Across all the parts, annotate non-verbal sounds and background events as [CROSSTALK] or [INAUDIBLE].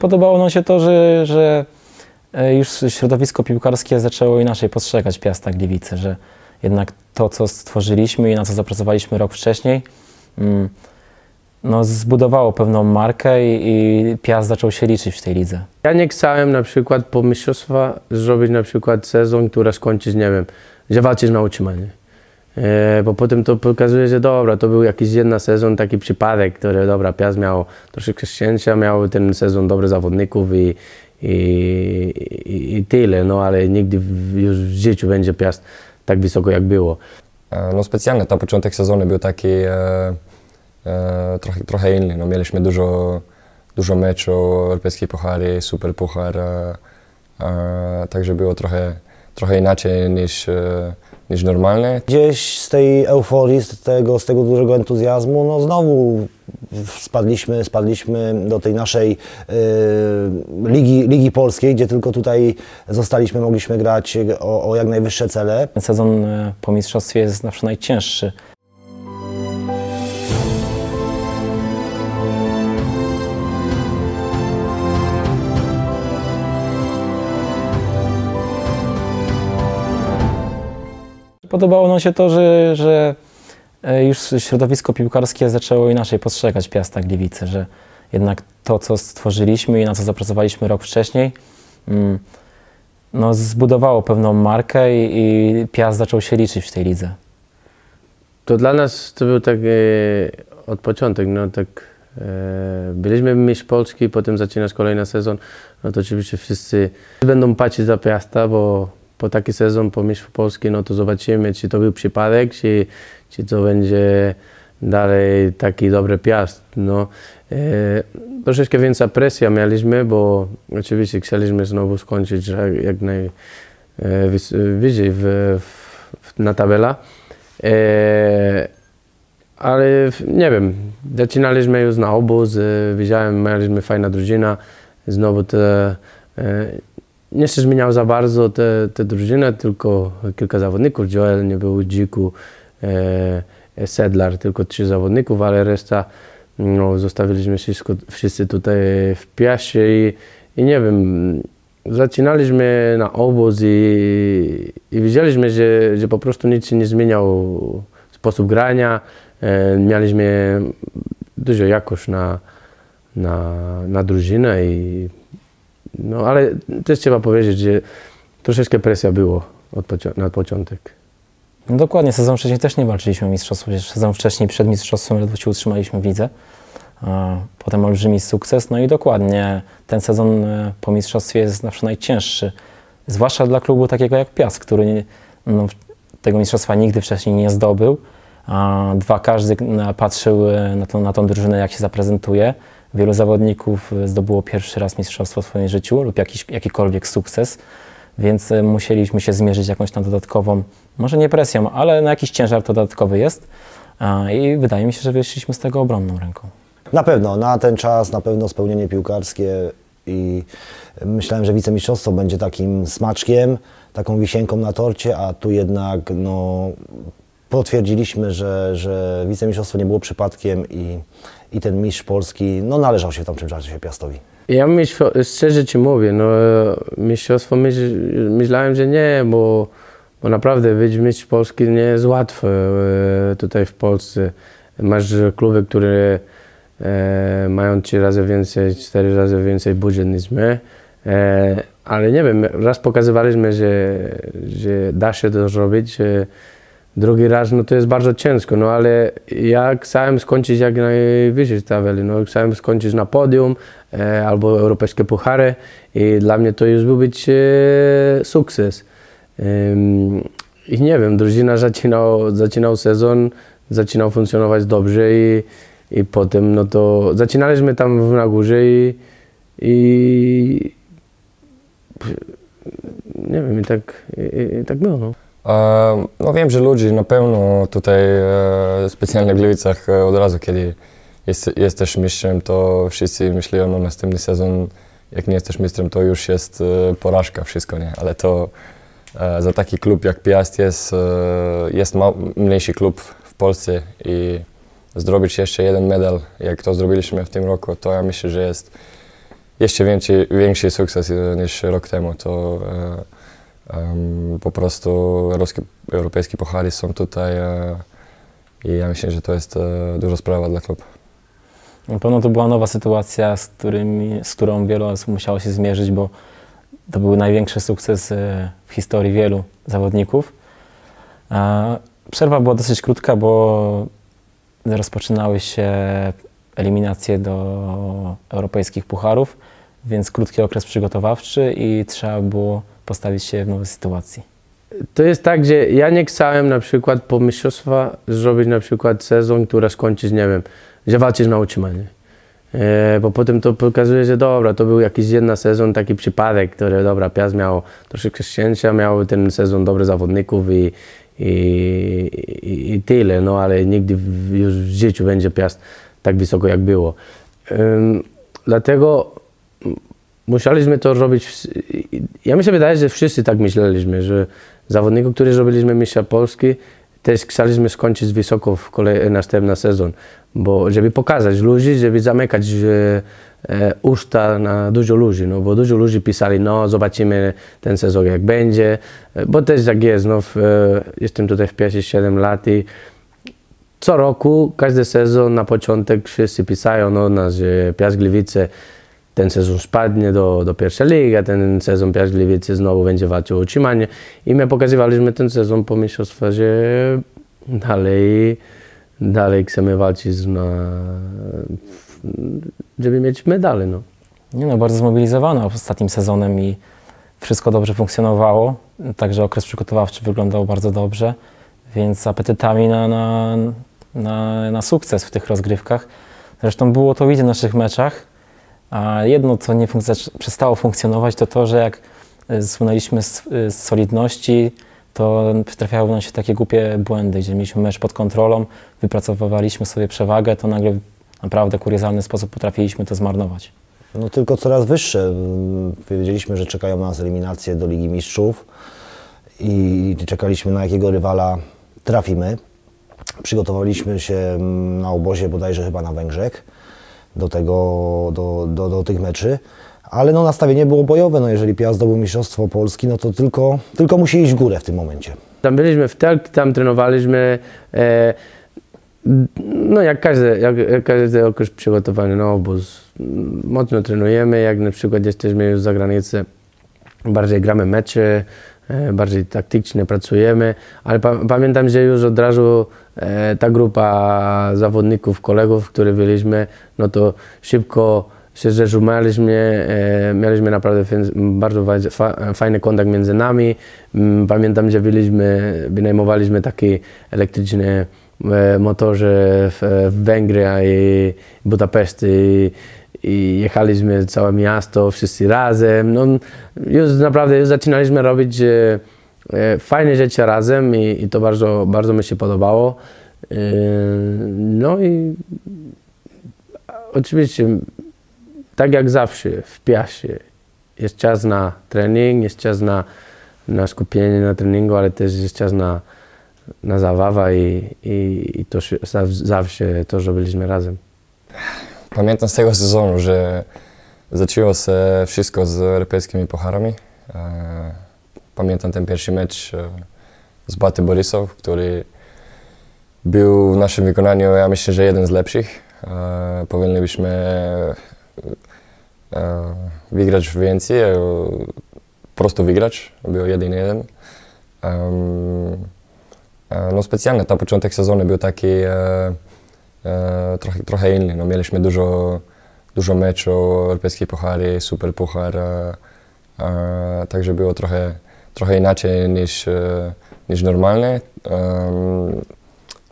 Podobało nam się to, że, że e, już środowisko piłkarskie zaczęło inaczej postrzegać Piasta Gliwice, że jednak to, co stworzyliśmy i na co zapracowaliśmy rok wcześniej, mm, no, zbudowało pewną markę i, i Piast zaczął się liczyć w tej lidze. Ja nie chciałem na przykład po mistrzostwa zrobić na przykład sezon, który skończyć, nie wiem, walczysz na utrzymanie. E, bo potem to pokazuje, że dobra, to był jakiś jeden sezon, taki przypadek, który, dobra, Piast miał troszeczkę szczęścia, miał ten sezon dobrych zawodników i, i, i, i tyle, no ale nigdy w, już w życiu będzie Piast tak wysoko, jak było. E, No specjalnie ten początek sezonu był taki e, e, trochę, trochę inny. No, mieliśmy dużo, dużo meczów, europejskie puchary, super puchar, e, e, także było trochę, trochę inaczej niż, niż normalnie. Gdzieś z tej euforii, z tego, z tego dużego entuzjazmu, no znowu spadliśmy, spadliśmy do tej naszej y, ligi, ligi Polskiej, gdzie tylko tutaj zostaliśmy, mogliśmy grać o, o jak najwyższe cele. Sezon e, po mistrzostwie jest zawsze najcięższy. Podobało nam się to, że, że e, już środowisko piłkarskie zaczęło inaczej postrzegać Piasta Gliwice, że jednak to, co stworzyliśmy i na co zapracowaliśmy rok wcześniej, mm, no, zbudowało pewną markę i, i Piast zaczął się liczyć w tej lidze. To dla nas to był tak e, od początek, no tak e, byliśmy mistrz Polski, potem zaczynasz kolejny sezon, no to oczywiście wszyscy będą patrzeć za Piasta, bo po taki sezon, po mistrz Polski, no to zobaczymy, czy to był przypadek, czy, czy to będzie dalej taki dobry Piast, no. E, troszeczkę więcej presja mieliśmy, bo oczywiście chcieliśmy znowu skończyć jak, jak najwyżej w, w, na tabela. E, ale nie wiem, zaczynaliśmy już na obóz, e, widziałem, mieliśmy fajna drużyna, znowu te, e, nie się zmieniał za bardzo te, te drużyna, tylko kilka zawodników, Joel nie był Dziku, e, Sedlar, tylko trzy zawodników, ale reszta no, zostawiliśmy wszystko, wszyscy tutaj w Piaście i, i nie wiem, zaczynaliśmy na obóz i, i widzieliśmy, że, że po prostu nic się nie zmieniał sposób grania. E, mieliśmy dużo jakość na, na, na drużynę i no ale też trzeba powiedzieć, że troszeczkę presja było od pocio- na początek. No dokładnie, sezon wcześniej też nie walczyliśmy o mistrzostwo, przecież sezon wcześniej przed mistrzostwem ledwo się utrzymaliśmy w lidze. Potem olbrzymi sukces, no i dokładnie ten sezon e, po mistrzostwie jest zawsze najcięższy. Zwłaszcza dla klubu takiego jak Piast, który no, tego mistrzostwa nigdy wcześniej nie zdobył. Dwa, każdy na- patrzył e, na tą, na tą drużynę, jak się zaprezentuje. Wielu zawodników e, zdobyło pierwszy raz mistrzostwo w swoim życiu lub jakiś, jakikolwiek sukces, więc e, musieliśmy się zmierzyć jakąś tam dodatkową, może nie presją, ale na jakiś ciężar dodatkowy jest. I wydaje mi się, że wyszliśmy z tego obronną ręką. Na pewno, na ten czas na pewno spełnienie piłkarskie i myślałem, że wicemistrzostwo będzie takim smaczkiem, taką wisienką na torcie, a tu jednak no, potwierdziliśmy, że, że wicemistrzostwo nie było przypadkiem i, i ten mistrz Polski no, należał się w tamtym czasie Piastowi. Ja myśl, szczerze ci mówię, no mistrzostwo myśl, myślałem, że nie, bo, bo naprawdę być mistrz Polski nie jest łatwe e, tutaj w Polsce. Masz kluby, które e, mają trzy razy więcej, cztery razy więcej budżet niż my, e, ale nie wiem, raz pokazywaliśmy, że, że da się to zrobić, e, drugi raz no to jest bardzo ciężko, no ale ja chciałem skończyć jak najwyżej w tabeli, no chciałem skończyć na podium e, albo europejskie puchary i dla mnie to już był być e, sukces. I nie wiem, drużyna zaczynał, zaczynał sezon, zaczynał funkcjonować dobrze i, i potem no to zaczynaliśmy tam w- na górze i, i nie wiem, i tak, i, i tak było. No. No wiem, że ludzie na pewno tutaj, e, specjalnie w Gliwicach, e, od razu kiedy jest, jesteś mistrzem, to wszyscy myślą, no następny sezon, jak nie jesteś mistrzem, to już jest e, porażka, wszystko, nie? Ale to za taki klub jak Piast jest, jest ma, mniejszy klub w Polsce i zrobić jeszcze jeden medal, jak to zrobiliśmy w tym roku, to ja myślę, że jest jeszcze większy, większy sukces niż rok temu. To po prostu europejskie puchary są tutaj e, i ja myślę, że to jest e, duża sprawa dla klubu. Na pewno to była nowa sytuacja, z, którymi, z którą wielu osób musiało się zmierzyć, bo to był największy sukces e, w historii wielu zawodników. A Przerwa była dosyć krótka, bo rozpoczynały się eliminacje do europejskich pucharów, więc krótki okres przygotowawczy i trzeba było postawić się w nowej sytuacji. To jest tak, że ja nie chciałem na przykład po mistrzostwa zrobić na przykład sezon, który skończyć, nie wiem, że walczysz na utrzymanie. E, bo potem to pokazuje, że dobra, to był jakiś jeden sezon, taki przypadek, który, dobra, Piast miał troszeczkę szczęścia, miał ten sezon dobrych zawodników i, i, i, i tyle, no ale nigdy w, już w życiu będzie Piast tak wysoko, jak było. Ym, dlatego musieliśmy to robić. Ja mi się wydaje, że wszyscy tak myśleliśmy, że zawodników, którzy zrobiliśmy mistrza Polski, też chcieliśmy skończyć wysoko w kolej, następny sezon, bo żeby pokazać ludzi, żeby zamykać e, e, usta na dużo ludzi, no bo dużo ludzi pisali, no zobaczymy ten sezon jak będzie, e, bo też tak jest, no w, e, jestem tutaj w pierwszych 7 lat i co roku, każdy sezon na początek wszyscy pisają o nas, że Piast Gliwice ten sezon spadnie do, do pierwszej ligi, a ten sezon Piast Gliwice znowu będzie walczył o utrzymanie. I my pokazywaliśmy ten sezon po mistrzostwach, że dalej, dalej chcemy walczyć na, żeby mieć medale. No. Nie no, bardzo zmobilizowano ostatnim sezonem i wszystko dobrze funkcjonowało, także okres przygotowawczy wyglądał bardzo dobrze, więc z apetytami na, na, na, na sukces w tych rozgrywkach. Zresztą było to widać w naszych meczach, a jedno, co nie funk- przestało funkcjonować, to to, że jak y, słynęliśmy z, y, z solidności, to przytrafiały nam się takie głupie błędy, gdzie mieliśmy mecz pod kontrolą, wypracowywaliśmy sobie przewagę, to nagle w naprawdę kuriozalny sposób potrafiliśmy to zmarnować. No tylko coraz wyższe. Mm, Wiedzieliśmy, że czekają na nas eliminacje do Ligi Mistrzów i czekaliśmy na jakiego rywala trafimy. Przygotowaliśmy się mm, na obozie bodajże chyba na Węgrzech do, tego, do, do, do tych meczy. Ale no nastawienie było bojowe, no jeżeli Piast zdobył Mistrzostwo Polski, no to tylko, tylko musi iść w górę w tym momencie. Tam byliśmy w Telk, tam trenowaliśmy. E, no jak każdy, jak, jak każdy okres przygotowania na obóz. Mocno trenujemy, jak na przykład jesteśmy już za granicą, bardziej gramy mecze, bardziej taktycznie pracujemy, ale pa, pamiętam, że już od razu e, ta grupa zawodników, kolegów, które byliśmy, no to szybko się zreżumowaliśmy, e, mieliśmy naprawdę bardzo fa, fajny kontakt między nami. Mm, Pamiętam, że byliśmy, wynajmowaliśmy takie elektryczne e, motorze w, w Węgry i Budapeszty i, i jechaliśmy całe miasto, wszyscy razem. No, już naprawdę już zaczynaliśmy robić e, e, fajne rzeczy razem i, i to bardzo, bardzo mi się podobało. E, No i oczywiście tak jak zawsze w Piasie jest czas na trening, jest czas na, na skupienie na treningu, ale też jest czas na, na zabawę i, i, i to zawsze to robiliśmy razem. Pamiętam z tego sezonu, że zaczęło się wszystko z europejskimi pucharami. E, Pamiętam ten pierwszy mecz e, z Baty Borysow, który był w naszym wykonaniu, ja myślę, że jeden z lepszych. E, Powinniśmy wygrać więcej, po prostu wygrać, było 1-1. Em, e, No specjalnie, ten początek sezonu był taki trochę, trochę inny. No, mieliśmy dużo, dużo meczów, europejskie puchary, super puchar, e, e, także było trochę, trochę inaczej niż, e, niż normalnie. Em,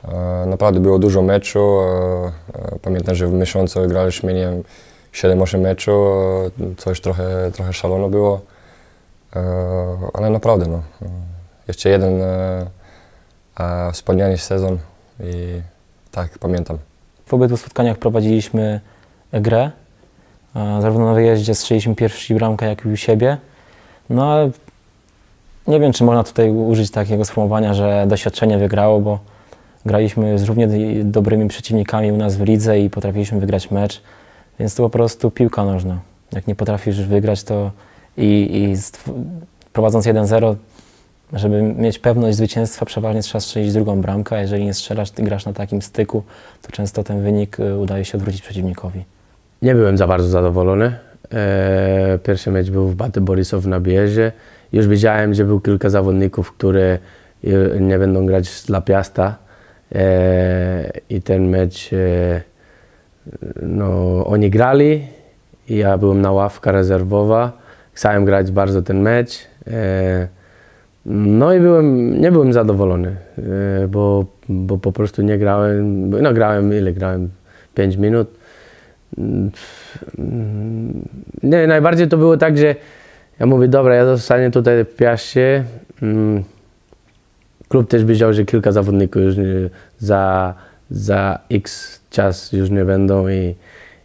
e, naprawdę było dużo meczów. e, e, Pamiętam, że w miesiącu graliśmy, nie wiem, 7-8 meczów, e, coś trochę, trochę szalono było. E, Ale naprawdę, no. e, Jeszcze jeden e, e, wspaniały sezon i tak, pamiętam. W obydwu spotkaniach prowadziliśmy grę. A Zarówno na wyjeździe strzeliśmy pierwszy bramkę, jak i u siebie. No ale nie wiem, czy można tutaj użyć takiego sformułowania, że doświadczenie wygrało, bo graliśmy z równie dobrymi przeciwnikami u nas w lidze i potrafiliśmy wygrać mecz, więc to po prostu piłka nożna. Jak nie potrafisz wygrać, to i, i prowadząc 1-0, żeby mieć pewność zwycięstwa, przeważnie trzeba strzelić drugą bramkę, a jeżeli nie strzelasz, grasz na takim styku, to często ten wynik y, udaje się odwrócić przeciwnikowi. Nie byłem za bardzo zadowolony. E, pierwszy mecz był w Baty Borisov na Bierze. Już wiedziałem, że był kilka zawodników, które e, nie będą grać dla Piasta. E, I ten mecz, e, no, oni grali ja byłem na ławka rezerwowa. Chciałem grać bardzo ten mecz. E, no i byłem, nie byłem zadowolony, e, bo, bo po prostu nie grałem. No grałem, ile grałem? 5 minut. Mm, Nie, najbardziej to było tak, że ja mówię, dobra, ja zostanie tutaj w Piaście. Mm, Klub też wiedział, że kilka zawodników już nie, za, za x czas już nie będą i,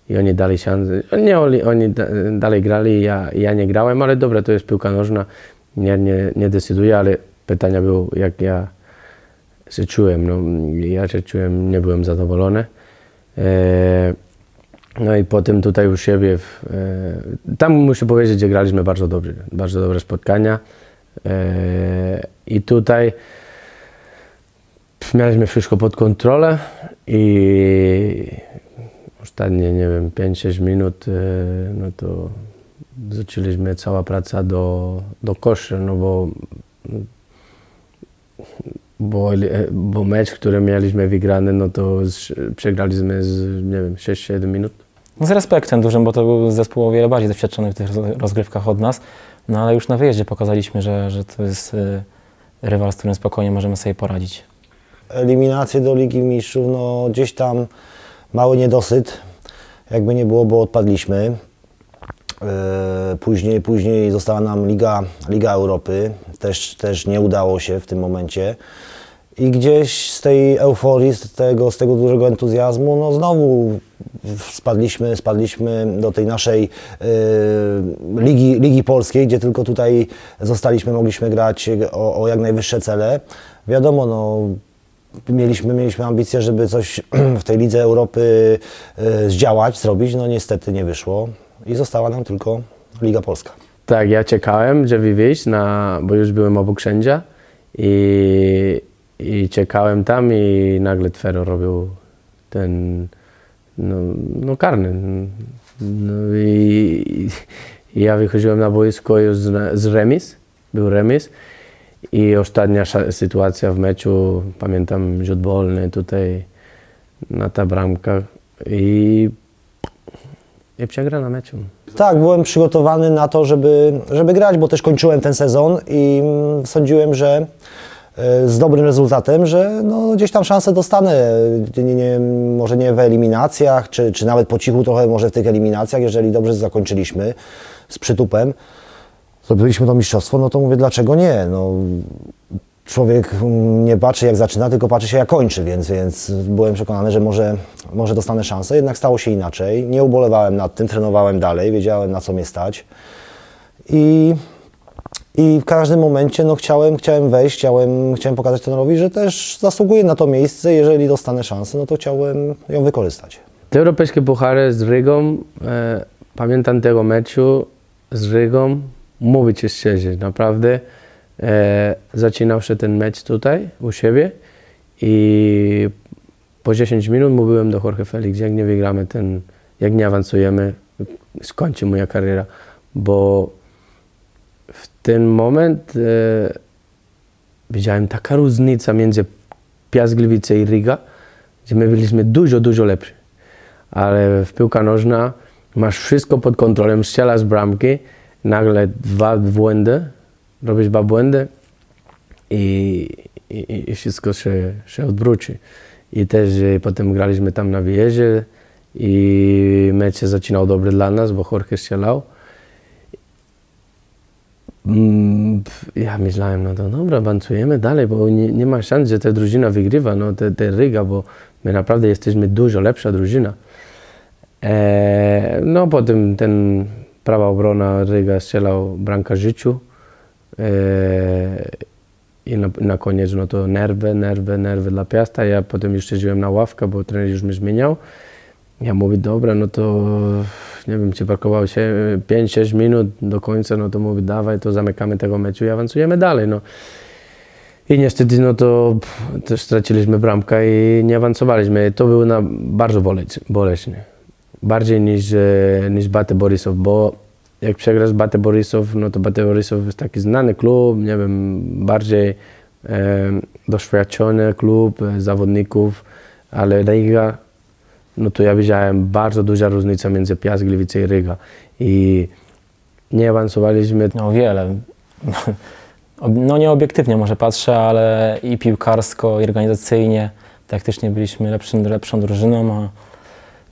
i oni dali szansę. Nie, oni, oni da- dalej grali, ja, ja nie grałem, ale dobra, to jest piłka nożna. Nie, nie, decyduję, ale pytania było, jak ja się czułem. No, ja się czułem, nie byłem zadowolony. E, no i potem tutaj u siebie, w, e, tam muszę powiedzieć, że graliśmy bardzo dobrze, bardzo dobre spotkania. E, I tutaj mieliśmy wszystko pod kontrolę i ostatnie, nie wiem, 5-6 minut, e, no to zaczęliśmy cała praca do, do koszy, no bo bo, bo mecz, który mieliśmy wygrany, no to z, przegraliśmy z, nie wiem, 6-7 minut. Z respektem dużym, bo to był zespół o wiele bardziej doświadczony w tych roz- rozgrywkach od nas, no ale już na wyjeździe pokazaliśmy, że, że to jest y, rywal, z którym spokojnie możemy sobie poradzić. eliminacje do Ligi Mistrzów, no gdzieś tam mały niedosyt, jakby nie było, bo odpadliśmy. E, Później, później została nam Liga, Liga Europy, też, też nie udało się w tym momencie. I gdzieś z tej euforii, z tego, z tego dużego entuzjazmu, no znowu spadliśmy, spadliśmy do tej naszej e, Ligi, Ligi Polskiej, gdzie tylko tutaj zostaliśmy, mogliśmy grać o, o jak najwyższe cele. Wiadomo, no, mieliśmy, mieliśmy ambicje, żeby coś [CLEARS THROAT] w tej Lidze Europy e, zdziałać, zrobić, no niestety nie wyszło i została nam tylko Liga Polska. Tak, ja czekałem, żeby wyjść, na, bo już byłem obok sędzia i, i czekałem tam i nagle Twero robił ten no, no karny. No i, i ja wychodziłem na boisko już z, z remis, był remis i ostatnia sytuacja w meczu, pamiętam rzut wolny tutaj na ta bramka i, i przegrana meczu. Tak, byłem przygotowany na to, żeby, żeby grać, bo też kończyłem ten sezon i mm, sądziłem, że e, z dobrym rezultatem, że no, gdzieś tam szansę dostanę, nie, nie, nie, może nie w eliminacjach, czy, czy nawet po cichu trochę może w tych eliminacjach, jeżeli dobrze zakończyliśmy z przytupem, zdobyliśmy to mistrzostwo, no to mówię, dlaczego nie? No, człowiek mm, nie patrzy jak zaczyna, tylko patrzy się jak kończy, więc, więc byłem przekonany, że może, może dostanę szansę. Jednak stało się inaczej. Nie ubolewałem nad tym, trenowałem dalej, wiedziałem na co mnie stać. I, i w każdym momencie no, chciałem, chciałem wejść, chciałem, chciałem pokazać trenerowi, że też zasługuję na to miejsce. Jeżeli dostanę szansę, no to chciałem ją wykorzystać. Te europejskie puchary z Rygą, e, pamiętam tego meczu z Rygą, mówię Ci szczerze, naprawdę e, zaczynał się ten mecz tutaj u siebie i po 10 minut mówiłem do Jorge Felix, jak nie wygramy ten, jak nie awansujemy, skończy moja kariera, bo w ten moment e, widziałem taka różnica między Piast Gliwice i Riga, że my byliśmy dużo, dużo lepsi. Ale w piłka nożna masz wszystko pod kontrolą, strzelasz bramki, nagle dwa błędy, robisz dwa błędy i, i, i wszystko się, się odwróci. I też e, potem graliśmy tam na wyjeździe i mecz się zaczynał dobry dla nas, bo Jorge strzelał. Mm, Ja myślałem, no to dobra, awansujemy dalej, bo nie, nie ma szans, że ta drużyna wygrywa, no te, te Riga, bo my naprawdę jesteśmy dużo lepsza drużyna. E, no potem ten prawa obrona Riga strzelał bramkę życiu i na, na koniec no to nerwy, nerwy, nerwy dla Piasta. Ja potem jeszcze żyłem na ławkę, bo trener już mnie zmieniał. Ja mówię, dobra, no to nie wiem, czy brakowało się 5-6 minut do końca, no to mówię, dawaj, to zamykamy tego meczu i awansujemy dalej, no. I niestety, no to pff, też straciliśmy bramkę i nie awansowaliśmy. To było na bardzo boleć, boleśnie. Bardziej niż, e, niż Bate Borisov, bo jak przegrasz Bate Borisov, no to Bate Borisov jest taki znany klub, nie wiem, bardziej e, doświadczony klub e, zawodników, ale Riga, no to ja widziałem bardzo duża różnica między Piast Gliwice i Riga. I nie awansowaliśmy. No wiele. [LAUGHS] No nie obiektywnie może patrzę, ale i piłkarsko, i organizacyjnie, taktycznie byliśmy lepszym, lepszą drużyną, a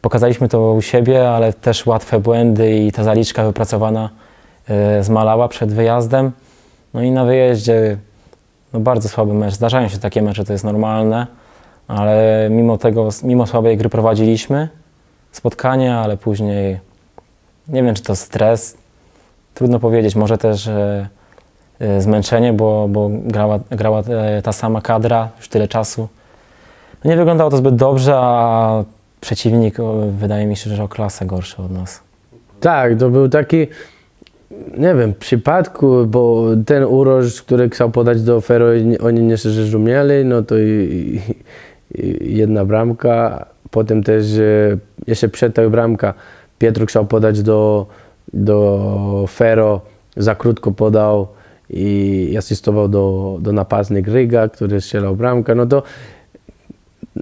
pokazaliśmy to u siebie, ale też łatwe błędy i ta zaliczka wypracowana e, zmalała przed wyjazdem. No i na wyjeździe no bardzo słaby mecz. Zdarzają się takie mecze, to jest normalne, ale mimo tego, mimo słabej gry prowadziliśmy spotkanie, ale później nie wiem, czy to stres, trudno powiedzieć, może też e, e, zmęczenie, bo, bo grała, grała ta sama kadra już tyle czasu. No nie wyglądało to zbyt dobrze, a przeciwnik wydaje mi się, że o klasę gorszy od nas. Tak, to był taki, nie wiem, przypadku, bo ten uroż, który chciał podać do Fero, oni nie zrozumieli, no to i, i, jedna bramka, potem też jeszcze przed tą bramka Pietro chciał podać do, do Fero, za krótko podał i asystował do, do napastnik Ryga, który strzelał bramkę, no to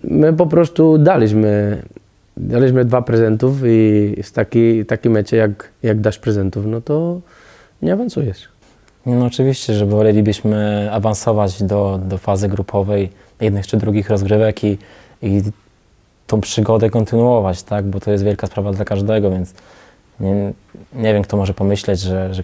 my po prostu daliśmy, daliśmy dwa prezentów i z taki, taki mecze jak, jak dasz prezentów, no to nie awansujesz. No oczywiście, że wolelibyśmy awansować do, do fazy grupowej jednych czy drugich rozgrywek i, i tą przygodę kontynuować, tak? bo to jest wielka sprawa dla każdego, więc nie, nie wiem, kto może pomyśleć, że, że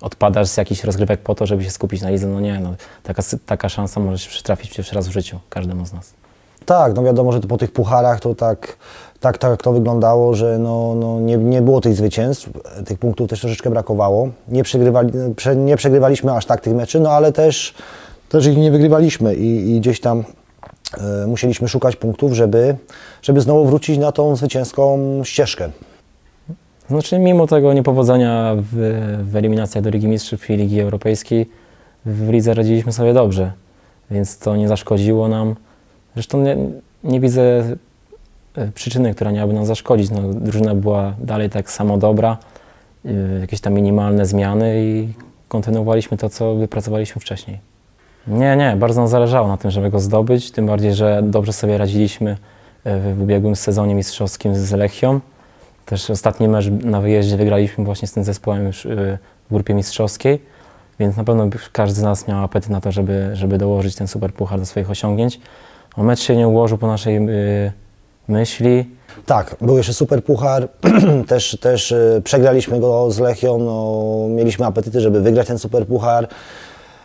odpadasz z jakichś rozgrywek po to, żeby się skupić na lidze. No nie, no, taka, taka szansa może się przytrafić pierwszy raz w życiu każdemu z nas. Tak, no wiadomo, że po tych pucharach to tak, tak, tak to wyglądało, że no, no nie, nie było tych zwycięstw, tych punktów też troszeczkę brakowało. Nie, przegrywali, prze, nie przegrywaliśmy aż tak tych meczy, no ale też, też ich nie wygrywaliśmy i, i gdzieś tam e, musieliśmy szukać punktów, żeby, żeby znowu wrócić na tą zwycięską ścieżkę. Znaczy, mimo tego niepowodzenia w, w eliminacjach do Ligi Mistrzów i Ligi Europejskiej, w lidze radziliśmy sobie dobrze, więc to nie zaszkodziło nam. Zresztą nie, nie widzę e, przyczyny, która miałaby nam zaszkodzić. No, drużyna była dalej tak samo dobra, e, jakieś tam minimalne zmiany i kontynuowaliśmy to, co wypracowaliśmy wcześniej. Nie, nie, bardzo nam zależało na tym, żeby go zdobyć, tym bardziej, że dobrze sobie radziliśmy e, w ubiegłym sezonie mistrzowskim z Lechią. Też ostatni mecz na wyjeździe wygraliśmy właśnie z tym zespołem już w grupie mistrzowskiej, więc na pewno każdy z nas miał apetyt na to, żeby, żeby dołożyć ten super puchar do swoich osiągnięć. Mecz się nie ułożył po naszej y, myśli. Tak, był jeszcze super puchar, [CLEARS THROAT] też, też e, przegraliśmy go z Lechią, no, mieliśmy apetyty, żeby wygrać ten super puchar,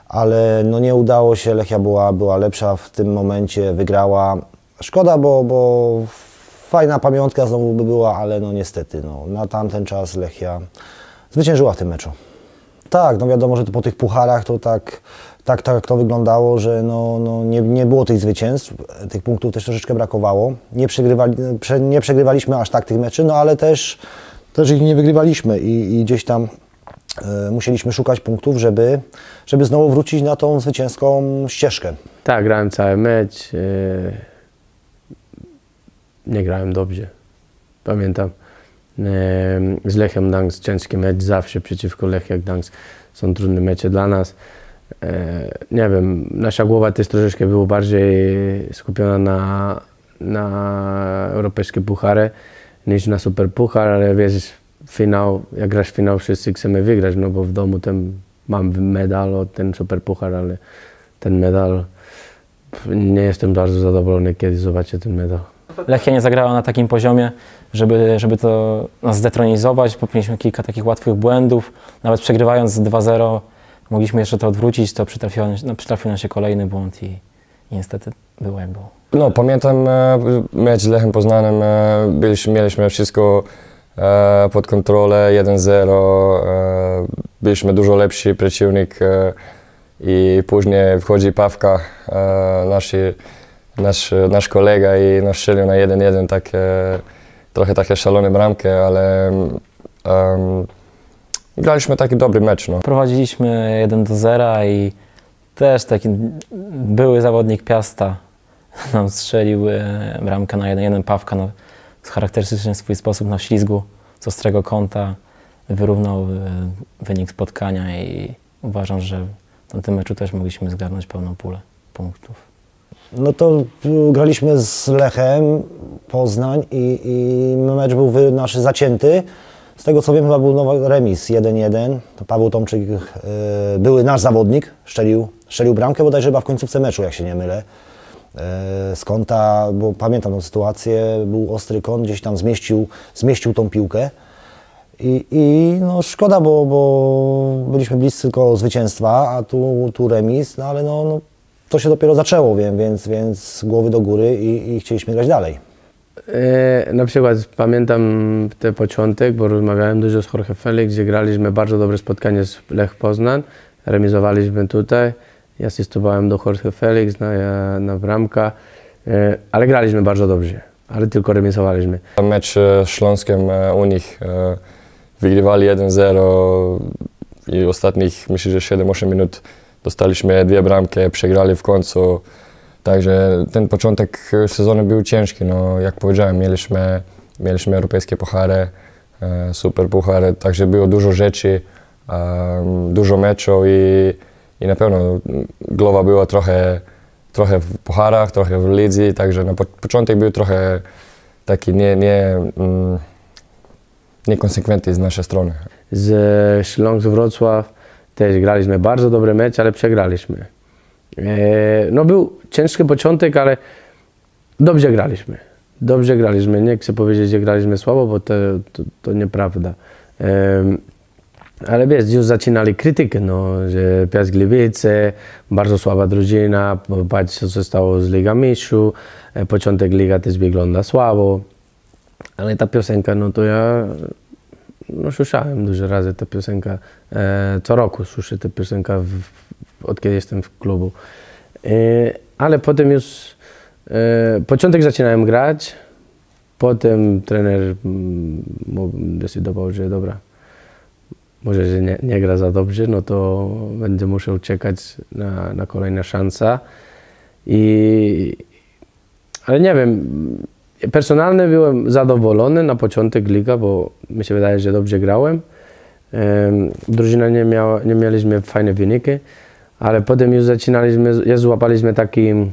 ale no, nie udało się, Lechia była, była lepsza w tym momencie, wygrała. Szkoda, bo, bo fajna pamiątka znowu by była, ale no niestety, no, na tamten czas Lechia zwyciężyła w tym meczu. Tak, no wiadomo, że po tych pucharach to tak, tak, tak to wyglądało, że no, no nie, nie było tych zwycięstw, tych punktów też troszeczkę brakowało. Nie, przegrywali, prze, nie przegrywaliśmy aż tak tych meczy, no ale też, też ich nie wygrywaliśmy i, i gdzieś tam e, musieliśmy szukać punktów, żeby, żeby znowu wrócić na tą zwycięską ścieżkę. Tak, grałem cały mecz. e, Nie grałem dobrze. Pamiętam. e, Z Lechem Gdańsk ciężki mecz, zawsze przeciwko Lechia Gdańsk są trudne mecze dla nas. E, Nie wiem, nasza głowa też troszeczkę była bardziej skupiona na, na europejskie puchary niż na super puchar, ale wiesz, finał, jak grasz finał, wszyscy chcemy wygrać, no bo w domu ten, mam medal od ten super puchar, ale ten medal nie jestem bardzo zadowolony, kiedy zobaczę ten medal. Lechia nie zagrała na takim poziomie, żeby, żeby to nas zdetronizować. Popełniliśmy kilka takich łatwych błędów. Nawet przegrywając 2-0 mogliśmy jeszcze to odwrócić, to przytrafił, no, przytrafił nam się kolejny błąd i, niestety było jak było. No, pamiętam e, mecz z Lechem Poznanem, e, byliśmy, mieliśmy wszystko e, pod kontrolę, 1-0, e, byliśmy dużo lepszy przeciwnik i później wchodzi Pawka, nasz, nasz, nasz kolega i nas strzelił na 1-1, takie, trochę takie szalone bramkę, ale em, graliśmy taki dobry mecz. No. Prowadziliśmy 1 do 0 i też taki były zawodnik Piasta [LAUGHS] nam strzelił e, bramkę na 1-1 Pawka na w charakterystyczny swój sposób na ślizgu z ostrego kąta wyrównał e, wynik spotkania i uważam, że w tym meczu też mogliśmy zgarnąć pełną pulę punktów. No to y, graliśmy z Lechem Poznań i, i mecz był nasz zacięty. Z tego co wiem chyba był nowy remis 1-1. To Paweł Tomczyk, y, były nasz zawodnik, szczelił, szczelił bramkę bodajże chyba w końcówce meczu, jak się nie mylę. Y, z kąta, bo pamiętam tę sytuację, był ostry kąt, gdzieś tam zmieścił, zmieścił tą piłkę. I, i no szkoda, bo, bo byliśmy tylko zwycięstwa, a tu, tu remis, no ale no, no, to się dopiero zaczęło, wiem, więc, więc głowy do góry i, i chcieliśmy grać dalej. E, na przykład pamiętam ten początek, bo rozmawiałem dużo z Jorge Felix, gdzie graliśmy bardzo dobre spotkanie z Lech Poznań. Remizowaliśmy tutaj. Ja asystowałem do Jorge Felix na, na bramka, e, ale graliśmy bardzo dobrze, ale tylko remisowaliśmy. Mecz e, z Śląskiem u nich wygrywali 1-0 i ostatnich myślę, że 7-8 minut dostaliśmy dwie bramki, przegrali w końcu. Także ten początek sezonu był ciężki. No, jak powiedziałem, mieliśmy, mieliśmy europejskie puchary, e, super puchary, także było dużo rzeczy, em, dużo meczów i, i na pewno głowa była trochę, trochę w pucharach, trochę w lidze, także na po, początek był trochę taki nie, nie, mm, niekonsekwentny z naszej strony. Z Śląsk Wrocław też graliśmy bardzo dobry mecz, ale przegraliśmy. E, no był ciężki początek, ale dobrze graliśmy. Dobrze graliśmy. Nie chcę powiedzieć, że graliśmy słabo, bo to, to, to nieprawda. Ale wiesz, już zaczynali krytykę, no, że Piast Gliwice, bardzo słaba drużyna, patrz co się stało z Liga Mistrzów, e, początek Liga też wygląda słabo. Ale ta piosenka, no to ja no, słyszałem dużo razy tę piosenkę. E, co roku słyszę tę piosenkę, w, od kiedy jestem w klubu. E, ale potem już e, początek zaczynałem grać, potem trener mm, decydował, że dobra, może że nie, nie gra za dobrze, no to będę musiał czekać na, na kolejne szanse. I, ale nie wiem, personalnie byłem zadowolony na początek liga, bo mi się wydaje, że dobrze grałem. Em, Drużyna nie, miała, nie mieliśmy fajne wyniki, ale potem już zaczynaliśmy, już złapaliśmy taki, em,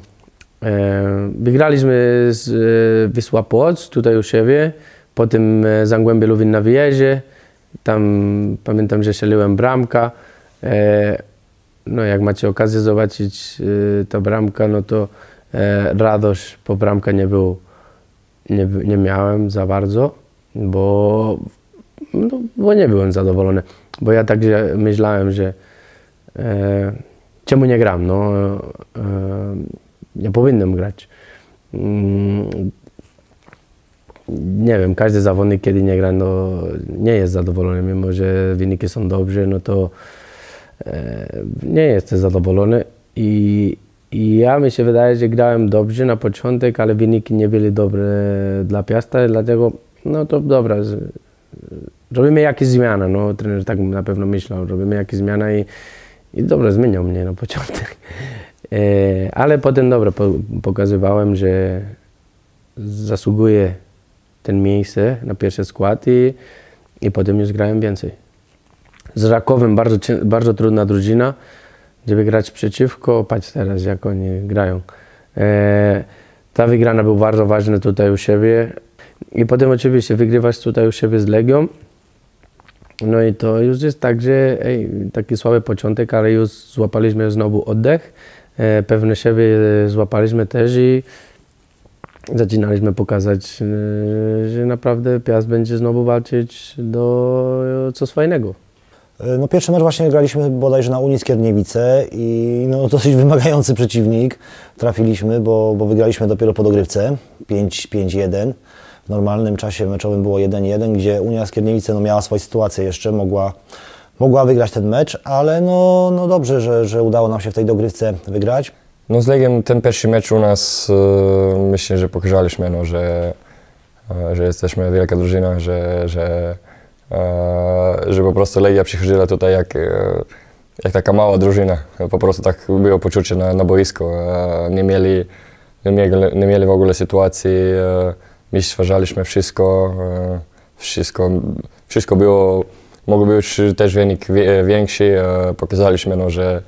wygraliśmy z e, Wisła Płoc tutaj u siebie, potem e, Zagłębie Lubin na wyjeździe, tam pamiętam, że strzeliłem bramka. E, No jak macie okazję zobaczyć e, ta bramka, no to e, radość po bramkę nie było nie, nie miałem za bardzo, bo, no, bo nie byłem zadowolony. Bo ja także myślałem, że e, czemu nie gram? No, e, nie powinienem grać. Mm, nie wiem, każdy zawodnik, kiedy nie gra, no, nie jest zadowolony, mimo że wyniki są dobrze, no to e, nie jestem zadowolony i, i ja mi się wydaje, że grałem dobrze na początek, ale wyniki nie były dobre dla Piasta, dlatego no to dobra, robimy jakieś zmiany, no trener tak na pewno myślał, robimy jakieś zmiany i, i dobra, zmieniał mnie na początek. E, ale potem dobra, po, pokazywałem, że zasługuję ten miejsce na pierwszy skład i, i potem już grałem więcej. Z Rakowem bardzo, bardzo trudna drużyna, żeby grać przeciwko, patrz teraz jak oni grają. E, ta wygrana była bardzo ważna tutaj u siebie i potem oczywiście wygrywać tutaj u siebie z Legią. No i to już jest tak, że ej, taki słaby początek, ale już złapaliśmy znowu oddech. E, pewne siebie złapaliśmy też i zaczynaliśmy pokazać, e, że naprawdę Piast będzie znowu walczyć do coś fajnego. No pierwszy mecz właśnie graliśmy bodajże na Unii Skierniewice i no, [LAUGHS] dosyć wymagający przeciwnik trafiliśmy, bo, bo wygraliśmy dopiero po dogrywce 5-1. W normalnym czasie meczowym było 1-1, gdzie Unia Skierniewice no, miała swoją sytuację jeszcze, mogła, mogła wygrać ten mecz, ale no, no dobrze, że, że udało nam się w tej dogrywce wygrać. No z Legiem ten pierwszy mecz u nas e, myślę, że pokazaliśmy, no, że, e, że jesteśmy wielka drużyna, że, że e, że po prostu Legia przychodziła tutaj jak, e, jak taka mała drużyna. Po prostu tak było poczucie na, na boisku. E, nie, mieli, nie, mieli, nie mieli w ogóle sytuacji. E, my stwarzaliśmy wszystko. E, wszystko, wszystko było, mógł być też wynik większy. E, pokazaliśmy, no, że,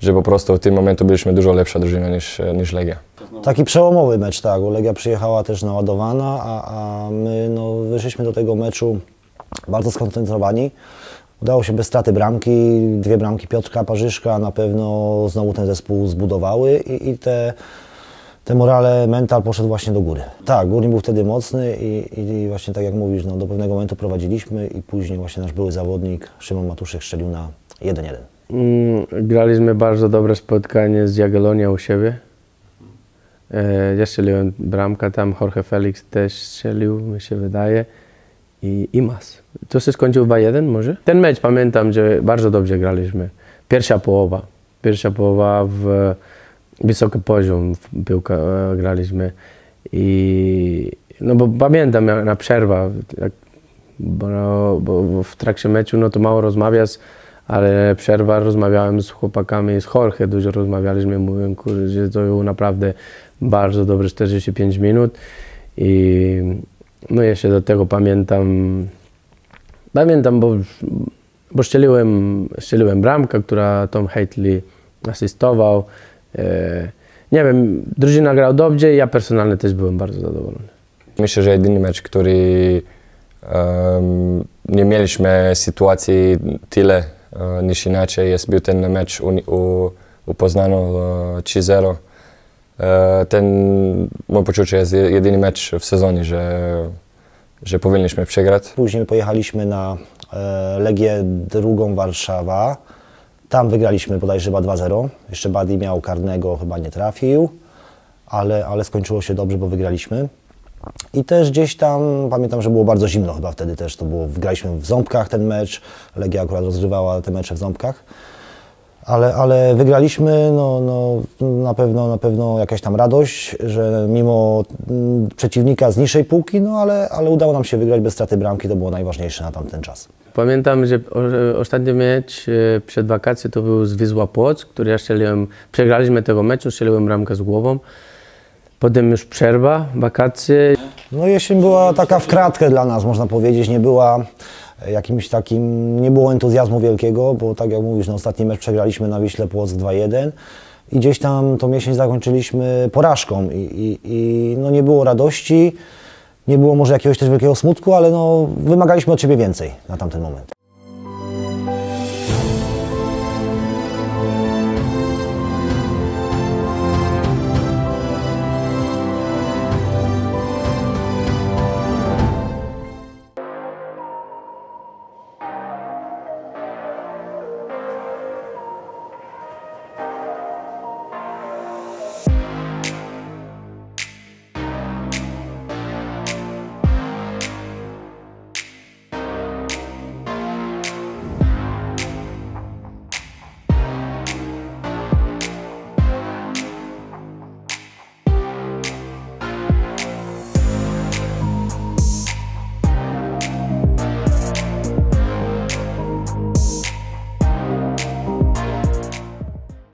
że po prostu w tym momencie byliśmy dużo lepsza drużyna niż, niż Legia. Taki przełomowy mecz, tak, Legia przyjechała też naładowana, a, a my no, wyszliśmy do tego meczu bardzo skoncentrowani. Udało się bez straty bramki, dwie bramki Piotrka Parzyszka na pewno znowu ten zespół zbudowały i, i te, te morale, mental poszedł właśnie do góry. Tak, Górnik był wtedy mocny i, i właśnie tak jak mówisz, no, do pewnego momentu prowadziliśmy i później właśnie nasz były zawodnik Szymon Matuszek strzelił na 1-1. Mm, Graliśmy bardzo dobre spotkanie z Jagiellonią u siebie. E, Ja strzeliłem bramkę tam, Jorge Felix też strzelił, mi się wydaje. I Imas. To się skończył 2-1 może? Ten mecz pamiętam, że bardzo dobrze graliśmy. Pierwsza połowa. Pierwsza połowa w wysoki poziom w piłkę e, graliśmy. I no bo pamiętam na przerwa, jak, bo, bo, bo w trakcie meczu no to mało rozmawiasz, ale przerwa rozmawiałem z chłopakami, z Jorge dużo rozmawialiśmy, mówiłem, że to było naprawdę bardzo dobre 45 minut i no jeszcze do tego pamiętam, pamiętam, bo, bo strzeliłem, strzeliłem bramkę, która Tom Hately asystował. E, nie wiem, drużyna grała dobrze i ja personalnie też byłem bardzo zadowolony. Myślę, że jedyny mecz, który em, nie mieliśmy sytuacji tyle e, niż inaczej, jest był ten mecz u, u, u e, 3-0. E, ten, mam poczucie, jest je- jedyny mecz w sezonie, że, że powinniśmy przegrać. Później pojechaliśmy na e, Legię drugą Warszawa. Tam wygraliśmy bodajże chyba 2-0. Jeszcze Badi miał karnego, chyba nie trafił, ale, ale skończyło się dobrze, bo wygraliśmy. I też gdzieś tam, pamiętam, że było bardzo zimno chyba wtedy też, to było, graliśmy w Ząbkach ten mecz, Legia akurat rozgrywała te mecze w Ząbkach. Ale, ale wygraliśmy, no, no, na, pewno, na pewno jakaś tam radość, że mimo mm, przeciwnika z niższej półki, no ale, ale udało nam się wygrać bez straty bramki, to było najważniejsze na tamten czas. Pamiętam, że ostatni mecz e, przed wakacje to był z Wisła Płoc, który ja strzeliłem, przegraliśmy tego meczu, strzeliłem bramkę z głową. Potem już przerwa, wakacje. No jesień była taka w kratkę dla nas, można powiedzieć, nie była jakimś takim, nie było entuzjazmu wielkiego, bo tak jak mówisz, no ostatni mecz przegraliśmy na Wiśle Płock 2-1 i gdzieś tam tą jesień zakończyliśmy porażką i, i, i no nie było radości, nie było może jakiegoś też wielkiego smutku, ale no wymagaliśmy od siebie więcej na tamten moment.